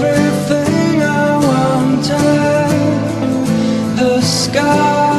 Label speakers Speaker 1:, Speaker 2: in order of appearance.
Speaker 1: everything I wanted. The sky.